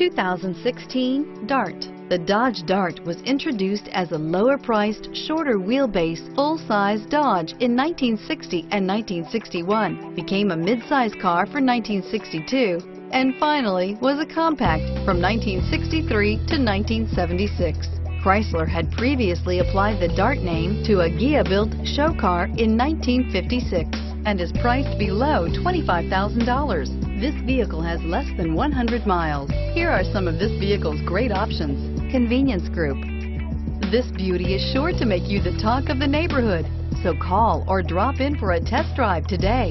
2016 Dart. The Dodge Dart was introduced as a lower-priced, shorter wheelbase, full-size Dodge in 1960 and 1961, became a mid-size car for 1962, and finally was a compact from 1963 to 1976. Chrysler had previously applied the Dart name to a Ghia-built show car in 1956 and is priced below $25,000. This vehicle has less than 100 miles. Here are some of this vehicle's great options. Convenience group. This beauty is sure to make you the talk of the neighborhood. So call or drop in for a test drive today.